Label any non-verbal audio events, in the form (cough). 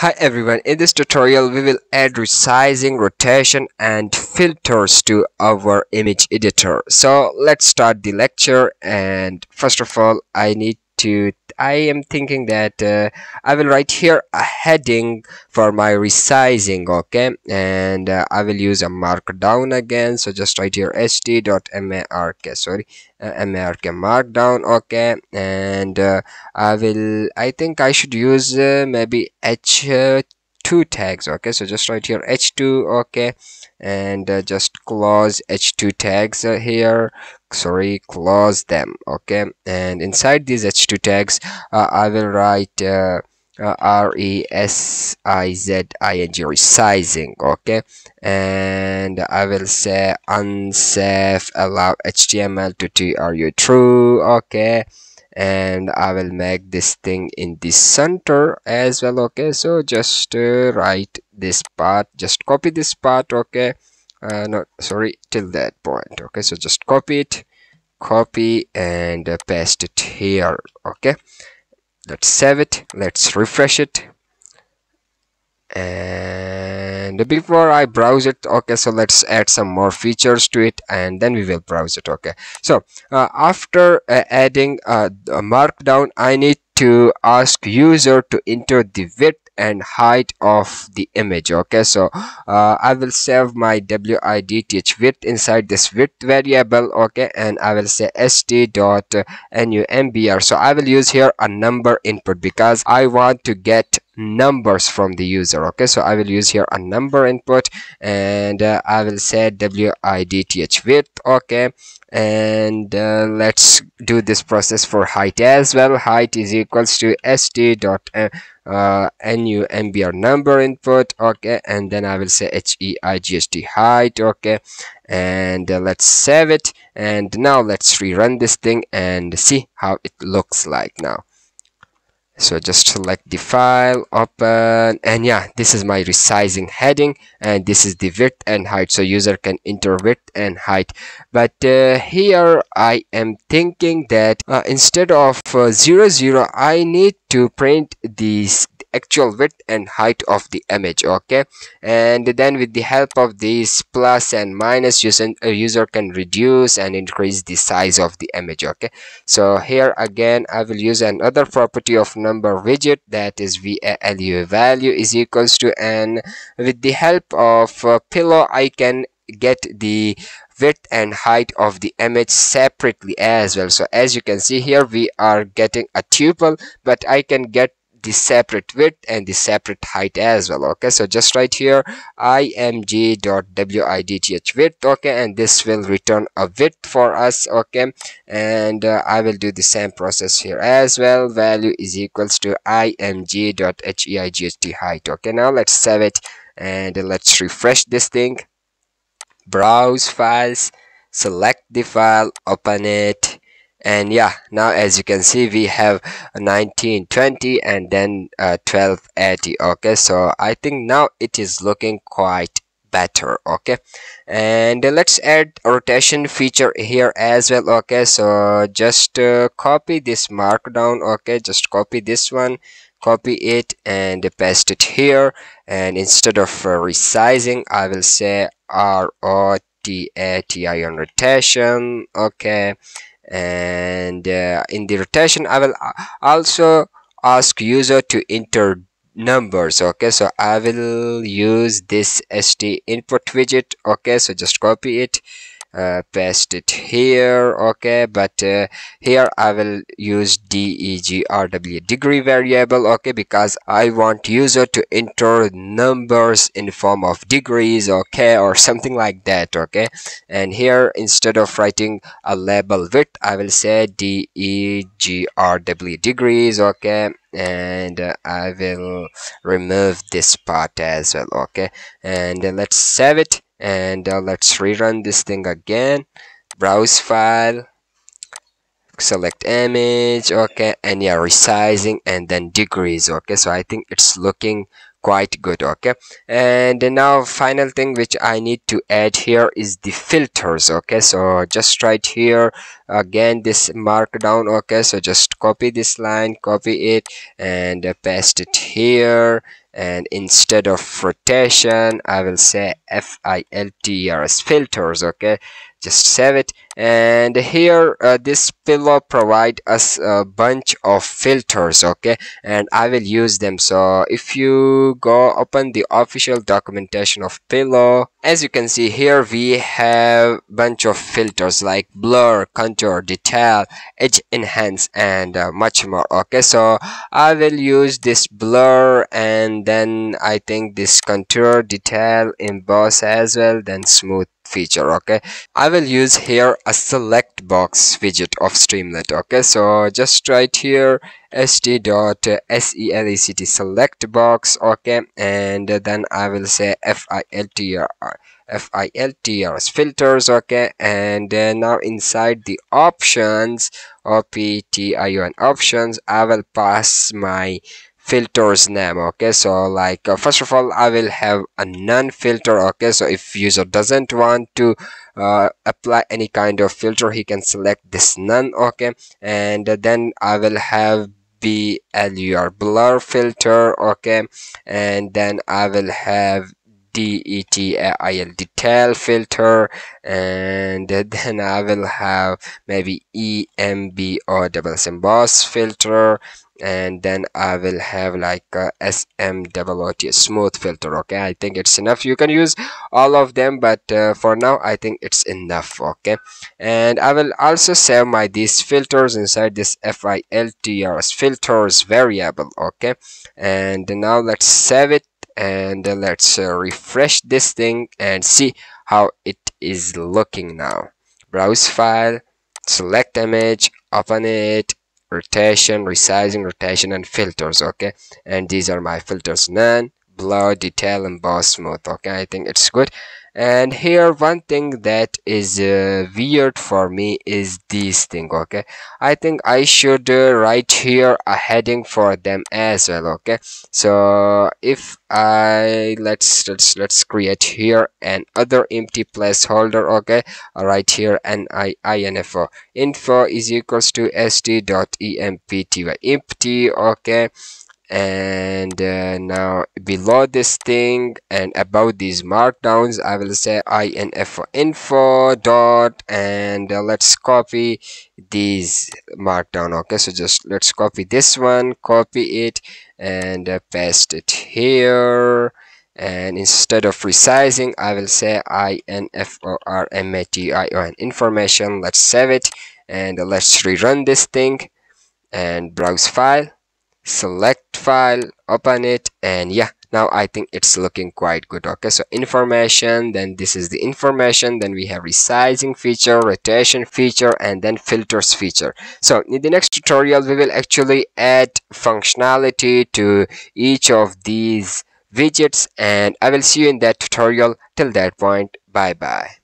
Hi everyone, in this tutorial we will add resizing, rotation and filters to our image editor. So let's start the lecture and first of all I need to I am thinking that uh, I will write here a heading for my resizing okay? And uh, I will use a markdown again. So just write here ht.mark sorry uh, mark markdown okay? And uh, I will I think I should use uh, maybe h2 tags okay? So just write here h2 okay? And uh, just close h2 tags uh, here sorry close them okay? And inside these h2 tags uh, i will write uh, uh, r-e-s-i-z-i-n-g resizing okay? And i will say unsafe allow html to tru true okay? And i will make this thing in the center as well okay? So just uh, write this part just copy this part okay uh, no sorry till that point okay? So just copy it copy and uh, paste it here okay? Let's save it let's refresh it. And before I browse it okay so let's add some more features to it and then we will browse it okay? So uh, after uh, adding uh, markdown I need to ask user to enter the width and height of the image okay? So uh, i will save my width width inside this width variable okay? And i will say st dot numbr so i will use here a number input because i want to get numbers from the user okay? So i will use here a number input and uh, i will say width width okay? And uh, let's do this process for height as well. Height is equals to st dot uh, uh, numbr number input okay and then i will say heigst height okay and uh, let's save it and now let's rerun this thing and see how it looks like now so just select the file open and yeah this is my resizing heading and this is the width and height. So user can enter width and height. But uh, here i am thinking that uh, instead of uh, 0 0 i need to print this actual width and height of the image okay? And then with the help of this plus and minus user, a user can reduce and increase the size of the image okay? So here again i will use another property of number widget that is value value is equals to n. With the help of uh, pillow i can get the width and height of the image separately as well. So as you can see here we are getting a tuple but i can get the separate width and the separate height as well okay? So just right here img.width width okay? And this will return a width for us okay? And uh, i will do the same process here as well. Value is equals to img.heigst height okay? Now let's save it and let's refresh this thing. Browse files select the file open it and yeah now as you can see we have 1920 and then uh, 1280 okay? So i think now it is looking quite better okay? And uh, let's add rotation feature here as well okay? So just uh, copy this markdown okay? Just copy this one copy it and paste it here. And instead of uh, resizing i will say r o t a t i on rotation okay and uh, in the rotation i will uh, also ask user to enter numbers okay? So i will use this st input widget okay? So just copy it uh, paste it here okay but uh, here i will use degrw degree variable okay because i want user to enter numbers in form of degrees okay or something like that okay. And here instead of writing a label width i will say degrw degrees okay and uh, I will remove this part as well okay. And uh, let's save it and uh, let's rerun this thing again. Browse file. Select image. Okay. And yeah resizing and then degrees okay. So i think it's looking quite good okay? And now final thing which i need to add here is the filters okay? So just right here again this markdown okay? So just copy this line copy it and uh, paste it here. And instead of rotation i will say filters okay just save it. And here uh, this pillow provide us a bunch of filters okay? And i will use them. So if you go open the official documentation of pillow as you can see here we have bunch of filters like blur contour detail edge enhance and uh, much more okay? So i will use this blur and then i think this contour detail emboss as well then smooth feature okay? I will use here a select box widget of streamlit okay? So just right here st.select select box okay? And then i will say filtr filtrs filters okay? And then now inside the options option options i will pass my filters name okay? So like uh, first of all i will have a none filter okay? So if user doesn't want to uh, apply any kind of filter he can select this none okay? And then i will have blur blur filter okay? And then i will have DETIL detail filter and (laughs) then I will have maybe EMB or double emboss filter and then I will have like a SMWT smooth filter okay? I think it's enough. You can use all of them but uh, for now I think it's enough okay? And I will also save my these filters inside this filters filters variable okay? And now let's save it and let's uh, refresh this thing and see how it is looking now. Browse file select image open it rotation resizing rotation and filters okay? And these are my filters. None blur detail and emboss smooth okay? I think it's good. And here one thing that is uh, weird for me is this thing okay? I think i should uh, write here a heading for them as well okay? So if i let's let's let's create here an other empty placeholder okay? Right here and i info. Info is equals to st dot empty empty okay and uh, now below this thing and about these markdowns i will say info info dot and uh, let's copy these markdown okay? So just let's copy this one copy it and uh, paste it here. And instead of resizing i will say info information. Let's save it and uh, let's rerun this thing and browse file select file open it and yeah now i think it's looking quite good. Okay so information then this is the information then we have resizing feature rotation feature and then filters feature. So in the next tutorial we will actually add functionality to each of these widgets and i will see you in that tutorial. Till that point bye bye